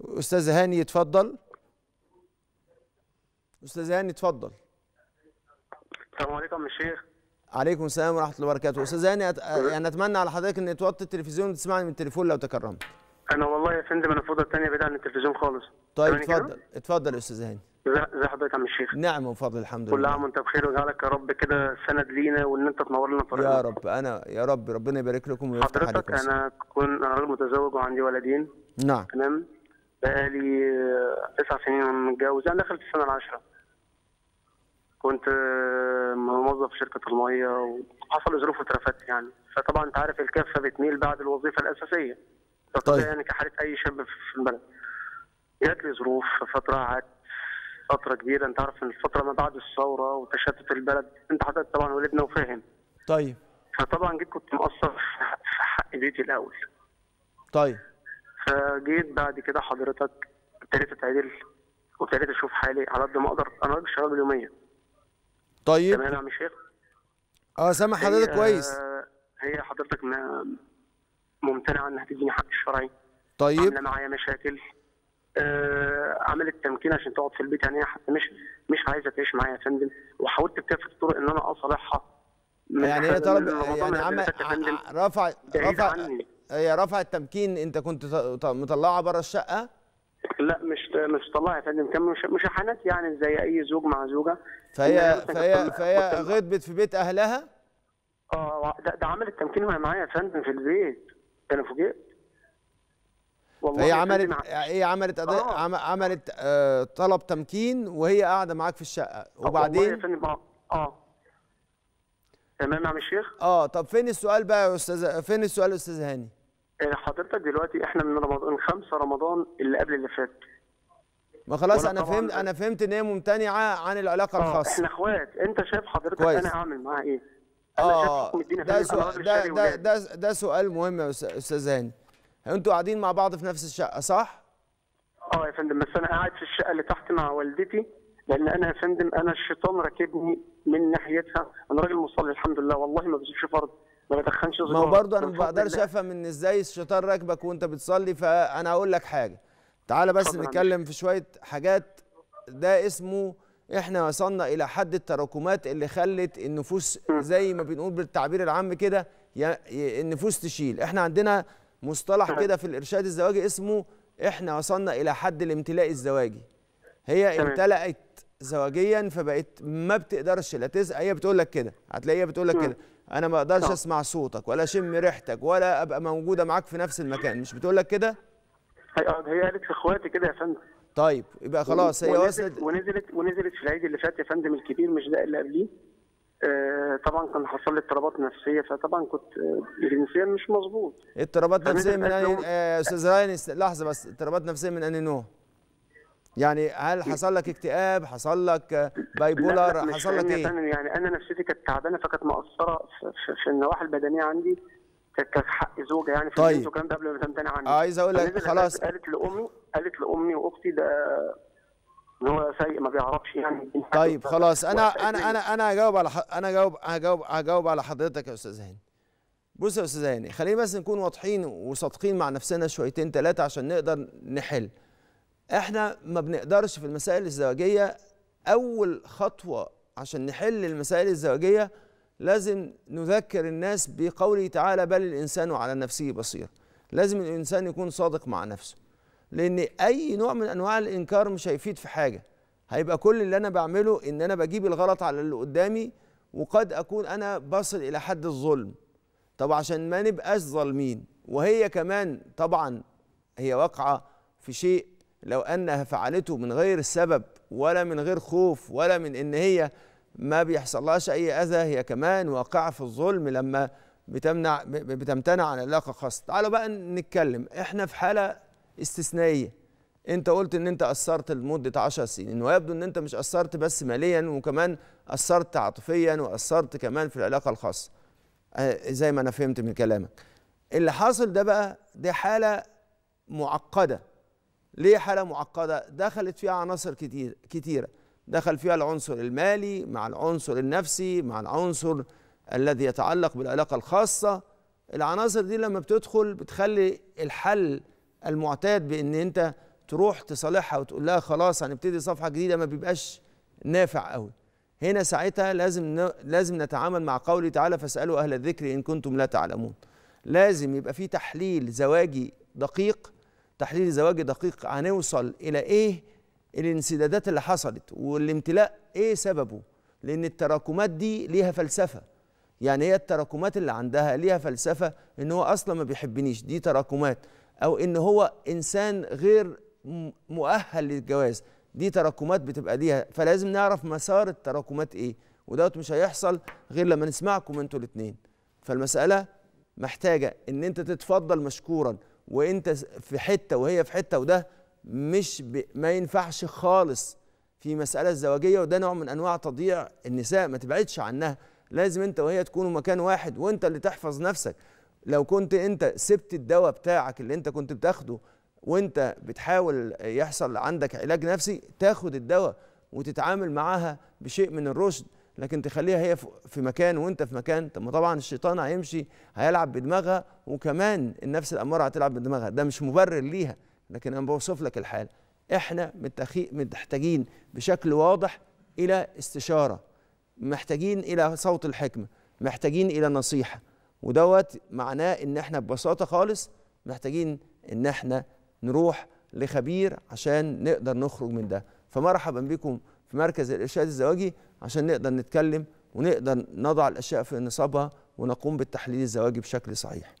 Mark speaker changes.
Speaker 1: أستاذ هاني اتفضل. أستاذ هاني اتفضل.
Speaker 2: السلام عليكم يا شيخ.
Speaker 1: عليكم السلام ورحمة الله وبركاته. أستاذ هاني أت... يعني أتمنى على حضرتك إن توطي التلفزيون وتسمعني من التليفون لو تكرمت.
Speaker 2: أنا والله يا فندم أنا في أوضة ثانية بعيد عن التلفزيون خالص.
Speaker 1: طيب؟ اتفضل. اتفضل يا أستاذ هاني.
Speaker 2: ازي حضرتك يا عم الشيخ.
Speaker 1: نعم وفضل الحمد
Speaker 2: كل
Speaker 1: لله.
Speaker 2: عام وأنت بخير ويجعلك يا رب كده سند لينا وإن أنت تنور لنا طريقنا
Speaker 1: يا رب أنا يا رب ربنا يبارك لكم ويفتح
Speaker 2: حضرتك
Speaker 1: عليكم
Speaker 2: أنا كنت أنا راجل متزوج وعندي ولدين.
Speaker 1: نعم.
Speaker 2: تمام؟ بقالي تسع سنين متجوز. يعني داخل في السنة العاشرة. كنت آه، موظف في شركة المية وحصل ظروف واترفدت يعني. فطبعا أنت عارف الكفة بتميل بعد الوظيفة الأساسية.
Speaker 1: طيب.
Speaker 2: يعني كحاله أي شاب في البلد. جات لي ظروف فترة قعدت فترة كبيرة. أنت عارف إن الفترة ما بعد الثورة وتشتت البلد. أنت حضرتك طبعا ولدنا وفاهم.
Speaker 1: طيب.
Speaker 2: فطبعا جيت كنت مقصر في حق بيتي الأول.
Speaker 1: طيب.
Speaker 2: فجيت بعد كده حضرتك ابتديت اتعدل وابتديت أشوف حالي على قد ما أقدر. أنا راجل شغال باليومية.
Speaker 1: طيب.
Speaker 2: تمام يا عم الشيخ
Speaker 1: آه سامع حضرتك كويس.
Speaker 2: هي حضرتك ممتنعة انها تديني حق الشرعي؟
Speaker 1: طيب.
Speaker 2: عاملة معايا مشاكل؟ آه، عملت تمكين عشان تقعد في البيت؟ يعني هي حتى مش مش عايزة تعيش معايا يا فندم وحاولت بكافه الطرق إن أنا أصالحها.
Speaker 1: يعني هي
Speaker 2: من
Speaker 1: طلب يعني
Speaker 2: اللي
Speaker 1: عمل
Speaker 2: فات يا فندم.
Speaker 1: ع- رفع رفع
Speaker 2: عني.
Speaker 1: هي رفع التمكين انت كنت مطلعها بره الشقة؟
Speaker 2: لا مش مش طلع يا فندم كان مش مشاحنات يعني زي أي زوج مع زوجة.
Speaker 1: فهي فهي فهي غضبت في بيت أهلها؟
Speaker 2: آه ده, ده عملت تمكين وهي معايا يا فندم في البيت. أنا فوجئت. والله يا
Speaker 1: عملت
Speaker 2: فندم ع-
Speaker 1: هي عملت؟
Speaker 2: آه.
Speaker 1: عم- عملت آه، طلب تمكين وهي قاعدة معاك في الشقة.
Speaker 2: آه، والله يا
Speaker 1: وبعدين؟
Speaker 2: فندم آه تمام يا عم الشيخ؟
Speaker 1: آه طب فين السؤال بقى يا أستاذ فين السؤال يا أستاذ هاني؟
Speaker 2: آه، حضرتك دلوقتي إحنا من رمضان خمسة رمضان اللي قبل اللي فات.
Speaker 1: ما خلاص
Speaker 2: أنا
Speaker 1: فهمت أنا فهمت إن هي ممتنعة عن العلاقة
Speaker 2: آه
Speaker 1: الخاصة.
Speaker 2: إحنا إخوات. أنت شايف حضرتك
Speaker 1: كويس.
Speaker 2: أنا اعمل معاها إيه؟ آه
Speaker 1: ده سؤال ده ده. ده, ده سؤال مهم يا أستاذ هاني أنتوا قاعدين مع بعض في نفس الشقة صح؟
Speaker 2: آه يا فندم بس أنا قاعد في الشقة اللي تحت مع والدتي لأن أنا يا فندم أنا الشيطان راكبني من ناحيتها. أنا راجل مصلي الحمد لله. والله ما بشوفش فرض ما بدخنش
Speaker 1: ما هو. برضه أنا ما بقدرش. أفهم إن إزاي الشيطان راكبك وأنت بتصلي فأنا هقول لك حاجة. تعالى بس نتكلم في شوية حاجات. ده اسمه إحنا وصلنا إلى حد التراكمات اللي خلت النفوس زي ما بنقول بالتعبير العام كده النفوس تشيل. إحنا عندنا مصطلح كده في الإرشاد الزواجي اسمه إحنا وصلنا إلى حد الامتلاء الزواجي. هي. امتلأت زواجيا فبقت ما بتقدرش لا تز... هي بتقول لك كده. هتلاقيها بتقول لك كده. أنا ما
Speaker 2: أقدرش.
Speaker 1: أسمع صوتك ولا أشم ريحتك ولا أبقى موجودة معاك في نفس المكان مش بتقول لك كده؟
Speaker 2: هي آه، قالت لاخواتي كده يا فندم.
Speaker 1: طيب يبقى خلاص هي وصلت
Speaker 2: ونزلت ونزلت في العيد اللي فات يا فندم الكبير مش ده اللي قبليه. آه طبعا كان حصل لي اضطرابات نفسية فطبعا كنت آه، جنسيا مش مظبوط.
Speaker 1: اضطرابات نفسية من
Speaker 2: لهم-
Speaker 1: آه، أستاذ راين لحظة بس اضطرابات نفسية من أنهي نوع؟ يعني هل حصل لك اكتئاب؟ حصل لك باي
Speaker 2: مش
Speaker 1: حصل لك
Speaker 2: إيه؟ يعني أنا نفسيتي كانت تعبانة فكانت مقصرة في, في, النواحي البدنية عندي كانت حق زوجة يعني في
Speaker 1: طيب.
Speaker 2: البيت والكلام ده قبل ما تمتنع عني
Speaker 1: عايز أقول لك خلاص.
Speaker 2: قالت- لأمي قالت لأمي وأختي ده إن هو سيء ما بيعرفش يعني
Speaker 1: طيب خلاص. أنا
Speaker 2: أنا.
Speaker 1: أنا أنا هجاوب على ح- أنا هجاوب هجاوب هجاوب على حضرتك يا أستاذ هاني بص يا أستاذ هاني خلينا بس نكون واضحين وصادقين مع نفسنا شويتين ثلاثة عشان نقدر نحل. إحنا ما بنقدرش في المسائل الزواجية أول خطوة عشان نحل المسائل الزواجية لازم نذكر الناس بقوله تعالى بل الإنسان على نفسه بصير. لازم الإنسان يكون صادق مع نفسه. لأن أي نوع من أنواع الإنكار مش هيفيد في حاجة. هيبقى كل اللي أنا بعمله إن أنا بجيب الغلط على اللي قدامي وقد أكون أنا بصل إلى حد الظلم. طب عشان ما نبقاش ظالمين. وهي كمان طبعا هي واقعة في شيء لو أنها فعلته من غير السبب ولا من غير خوف ولا من إن هي ما بيحصلهاش أي أذى هي كمان واقعة في الظلم لما بتمنع بتمتنع عن العلاقة خاصة. تعالوا بقى نتكلم. إحنا في حالة استثنائية. أنت قلت إن أنت قصرت لمدة 10 سنين ويبدو إن أنت مش قصرت بس ماليا وكمان قصرت عاطفيا وقصرت كمان في العلاقة الخاصة. آه، زي ما أنا فهمت من كلامك. اللي حاصل ده بقى دي حالة معقدة. ليه حالة معقدة؟ دخلت فيها عناصر كتير كتيرة. دخل فيها العنصر المالي مع العنصر النفسي مع العنصر الذي يتعلق بالعلاقة الخاصة. العناصر دي لما بتدخل بتخلي الحل المعتاد بإن أنت تروح تصالحها وتقول لها خلاص هنبتدي صفحة جديدة ما بيبقاش نافع قوي هنا ساعتها لازم. لازم نتعامل مع قوله تعالى فاسألوا أهل الذكر إن كنتم لا تعلمون. لازم يبقى في تحليل زواجي دقيق تحليل زواجي دقيق هنوصل إلى إيه؟ الانسدادات اللي حصلت والامتلاء إيه سببه؟ لأن التراكمات دي ليها فلسفة. يعني هي التراكمات اللي عندها ليها فلسفة إن هو أصلا ما بيحبنيش. دي تراكمات. أو إن هو إنسان غير مؤهل للجواز. دي تراكمات بتبقى ليها. فلازم نعرف مسار التراكمات إيه. ودوت مش هيحصل غير لما نسمعكم أنتوا الاثنين فالمسألة محتاجة إن أنت تتفضل مشكورا. وانت في حتة وهي في حتة وده مش ب... ما ينفعش خالص في مسألة الزواجية وده نوع من أنواع تضييع النساء ما تبعدش عنها. لازم أنت وهي تكونوا مكان واحد وأنت اللي تحفظ نفسك. لو كنت أنت سبت الدواء بتاعك اللي أنت كنت بتاخده وأنت بتحاول يحصل عندك علاج نفسي تاخد الدواء وتتعامل معاها بشيء من الرشد. لكن تخليها هي في- مكان وانت في مكان. طب ما طبعا الشيطان هيمشي هيلعب بدماغها وكمان النفس الأمارة هتلعب بدماغها. ده مش مبرر ليها. لكن أنا بوصف لك الحال. إحنا محتاجين بشكل واضح إلى استشارة. محتاجين إلى صوت الحكمة. محتاجين إلى نصيحة. ودوت معناه إن إحنا ببساطة خالص محتاجين إن إحنا نروح لخبير عشان نقدر نخرج من ده. فمرحبا بكم في مركز الإرشاد الزواجي عشان نقدر نتكلم ونقدر نضع الأشياء في نصابها ونقوم بالتحليل الزواجي بشكل صحيح.